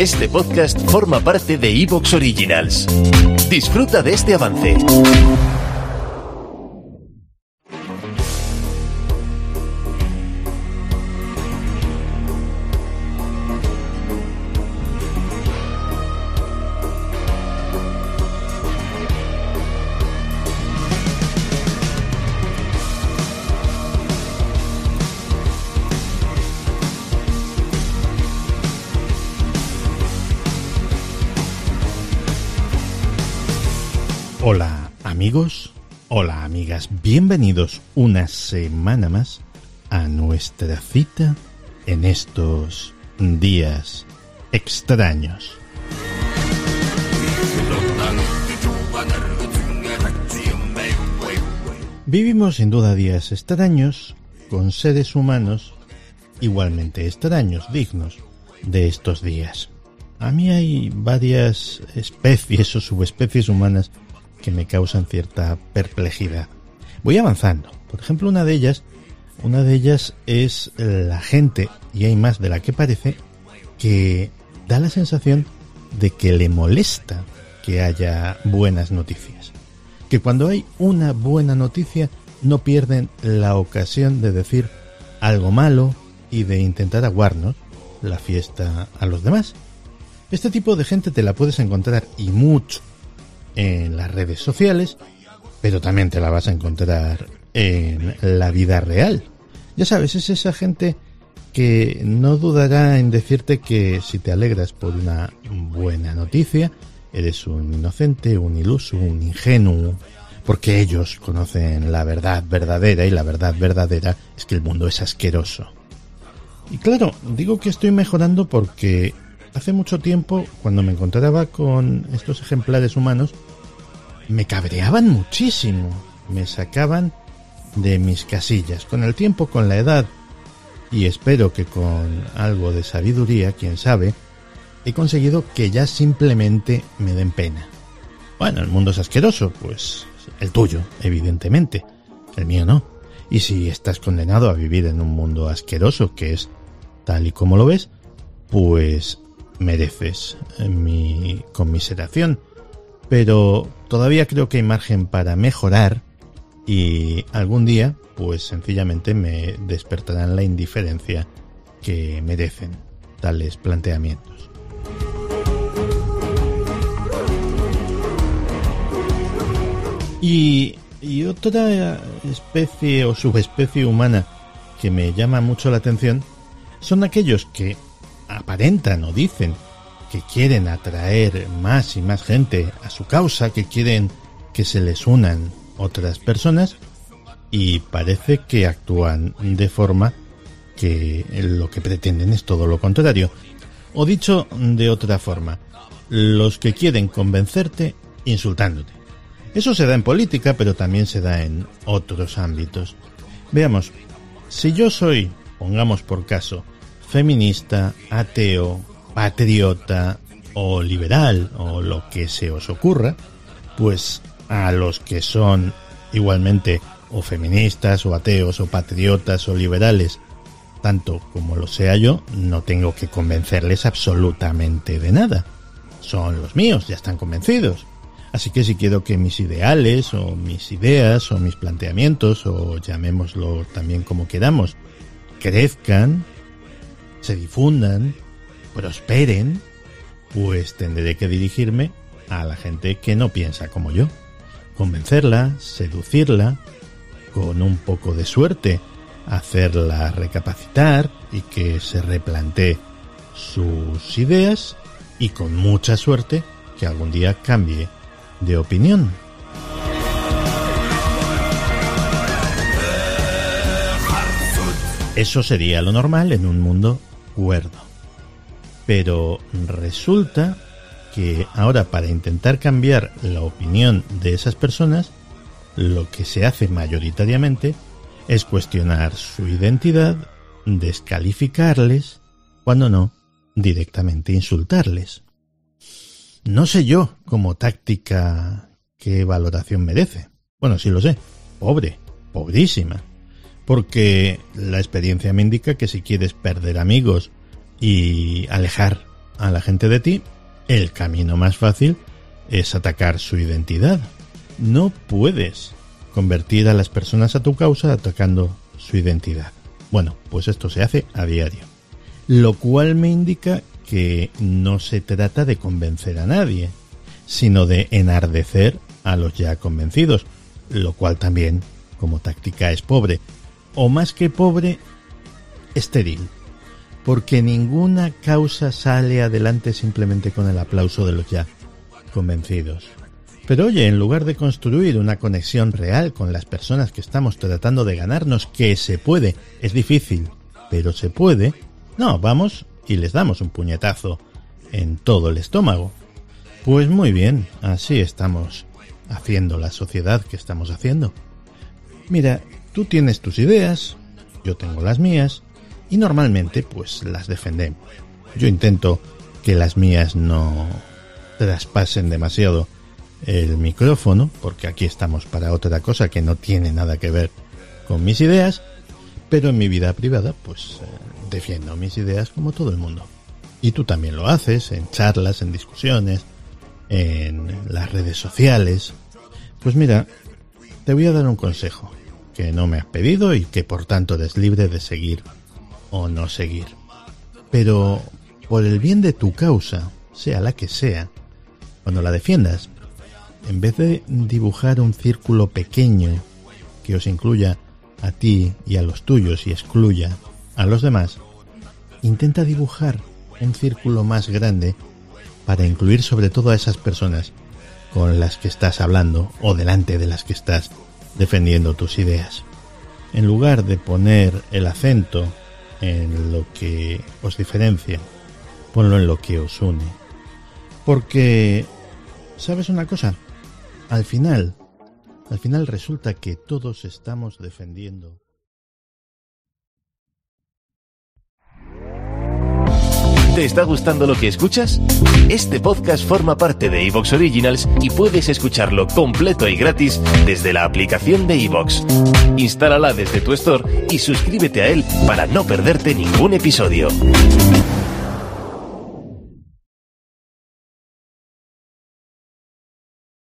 Este podcast forma parte de Evox Originals. Disfruta de este avance. Hola amigos, hola amigas, bienvenidos una semana más a nuestra cita en estos días extraños. Vivimos sin duda días extraños con seres humanos igualmente extraños, dignos de estos días. A mí hay varias especies o subespecies humanas que me causan cierta perplejidad. Voy avanzando. Por ejemplo, una de ellas, una de ellas es la gente, y hay más de la que parece, que da la sensación de que le molesta que haya buenas noticias. Que cuando hay una buena noticia no pierden la ocasión de decir algo malo y de intentar aguarnos la fiesta a los demás. Este tipo de gente te la puedes encontrar y mucho en las redes sociales, pero también te la vas a encontrar en la vida real. Ya sabes, es esa gente que no dudará en decirte que si te alegras por una buena noticia, eres un inocente, un iluso, un ingenuo, porque ellos conocen la verdad verdadera y la verdad verdadera es que el mundo es asqueroso. Y claro, digo que estoy mejorando porque hace mucho tiempo, cuando me encontraba con estos ejemplares humanos, me cabreaban muchísimo, me sacaban de mis casillas. Con el tiempo, con la edad, y espero que con algo de sabiduría, quién sabe, he conseguido que ya simplemente me den pena. Bueno, el mundo es asqueroso, pues el tuyo, evidentemente. El mío no. Y si estás condenado a vivir en un mundo asqueroso, que es tal y como lo ves, pues mereces mi conmiseración. Pero todavía creo que hay margen para mejorar y algún día, pues sencillamente me despertarán la indiferencia que merecen tales planteamientos. Y, y otra especie o subespecie humana que me llama mucho la atención son aquellos que aparentan o dicen que quieren atraer más y más gente a su causa, que quieren que se les unan otras personas y parece que actúan de forma que lo que pretenden es todo lo contrario. O dicho de otra forma, los que quieren convencerte insultándote. Eso se da en política, pero también se da en otros ámbitos. Veamos, si yo soy, pongamos por caso, feminista, ateo, patriota o liberal o lo que se os ocurra, pues a los que son igualmente o feministas o ateos o patriotas o liberales, tanto como lo sea yo, no tengo que convencerles absolutamente de nada. Son los míos, ya están convencidos. Así que si quiero que mis ideales o mis ideas o mis planteamientos o llamémoslo también como queramos, crezcan, se difundan, prosperen, pues tendré que dirigirme a la gente que no piensa como yo. Convencerla, seducirla, con un poco de suerte, hacerla recapacitar y que se replantee sus ideas y con mucha suerte que algún día cambie de opinión. Eso sería lo normal en un mundo Pero resulta que ahora para intentar cambiar la opinión de esas personas, lo que se hace mayoritariamente es cuestionar su identidad, descalificarles, cuando no, directamente insultarles. No sé yo, como táctica, qué valoración merece. Bueno, sí lo sé. Pobre, pobrísima. Porque la experiencia me indica que si quieres perder amigos y alejar a la gente de ti, el camino más fácil es atacar su identidad. No puedes convertir a las personas a tu causa atacando su identidad. Bueno, pues esto se hace a diario. Lo cual me indica que no se trata de convencer a nadie, sino de enardecer a los ya convencidos, lo cual también, como táctica, es pobre, o más que pobre, estéril, porque ninguna causa sale adelante simplemente con el aplauso de los ya convencidos. Pero oye, en lugar de construir una conexión real con las personas que estamos tratando de ganarnos, que se puede, es difícil, pero se puede, no, vamos y les damos un puñetazo en todo el estómago. Pues muy bien, así estamos haciendo la sociedad que estamos haciendo. Mira, tú tienes tus ideas, yo tengo las mías, y normalmente pues las defendemos. Yo intento que las mías no traspasen demasiado el micrófono, porque aquí estamos para otra cosa que no tiene nada que ver con mis ideas, pero en mi vida privada pues eh, defiendo mis ideas como todo el mundo. Y tú también lo haces en charlas, en discusiones, en las redes sociales. Pues mira, te voy a dar un consejo que no me has pedido y que por tanto eres libre de seguir o no seguir. Pero por el bien de tu causa, sea la que sea, cuando la defiendas, en vez de dibujar un círculo pequeño que os incluya a ti y a los tuyos y excluya a los demás, intenta dibujar un círculo más grande para incluir sobre todo a esas personas con las que estás hablando o delante de las que estás defendiendo tus ideas. En lugar de poner el acento en lo que os diferencia, ponlo en lo que os une. Porque, ¿sabes una cosa? Al final, al final resulta que todos estamos defendiendo ¿Te está gustando lo que escuchas? Este podcast forma parte de Evox Originals y puedes escucharlo completo y gratis desde la aplicación de Evox. Instálala desde tu store y suscríbete a él para no perderte ningún episodio.